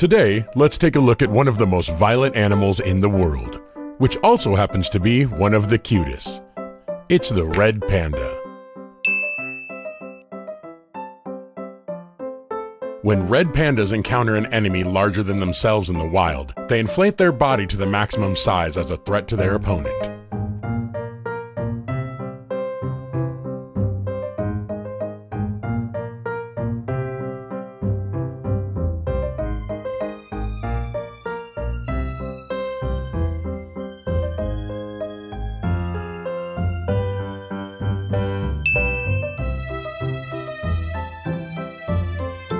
Today, let's take a look at one of the most violent animals in the world, which also happens to be one of the cutest. It's the red panda. When red pandas encounter an enemy larger than themselves in the wild, they inflate their body to the maximum size as a threat to their opponent.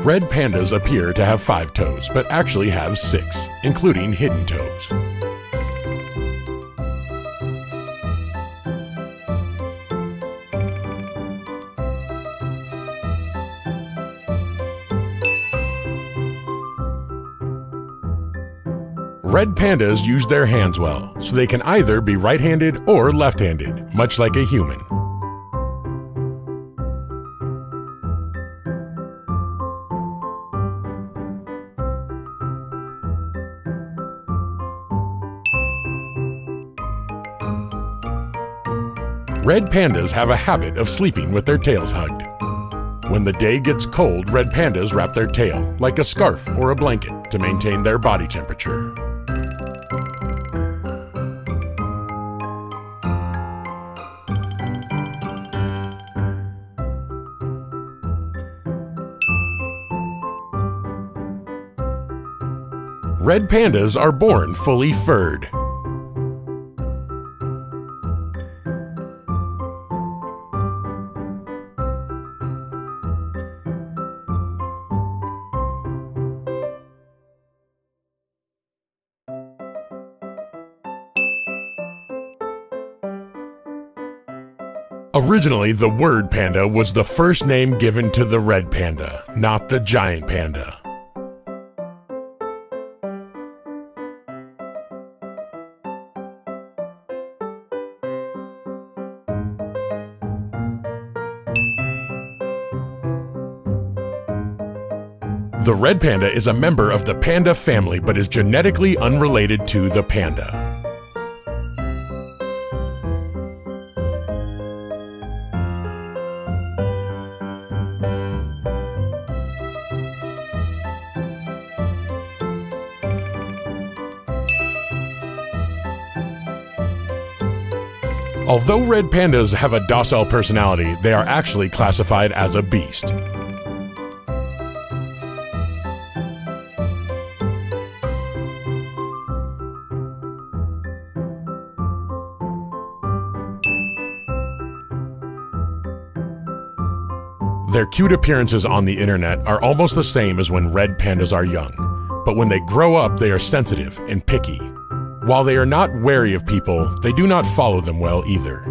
Red pandas appear to have five toes, but actually have six, including hidden toes. Red pandas use their hands well, so they can either be right-handed or left-handed, much like a human. Red pandas have a habit of sleeping with their tails hugged. When the day gets cold, red pandas wrap their tail, like a scarf or a blanket, to maintain their body temperature. Red pandas are born fully furred. Originally, the word panda was the first name given to the red panda, not the giant panda. The red panda is a member of the panda family but is genetically unrelated to the panda. Although red pandas have a docile personality, they are actually classified as a beast. Their cute appearances on the internet are almost the same as when red pandas are young, but when they grow up, they are sensitive and picky. While they are not wary of people, they do not follow them well either.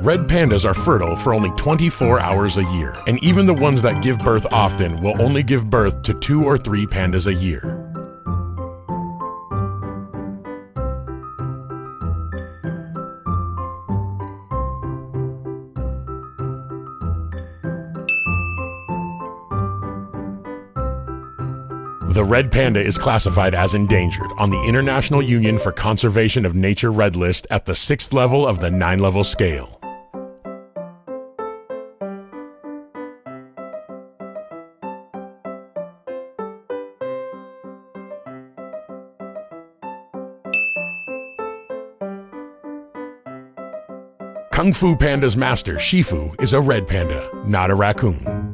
Red pandas are fertile for only 24 hours a year, and even the ones that give birth often will only give birth to two or three pandas a year. The red panda is classified as endangered on the International Union for Conservation of Nature Red List at the sixth level of the nine level scale. Kung Fu Panda's master, Shifu, is a red panda, not a raccoon.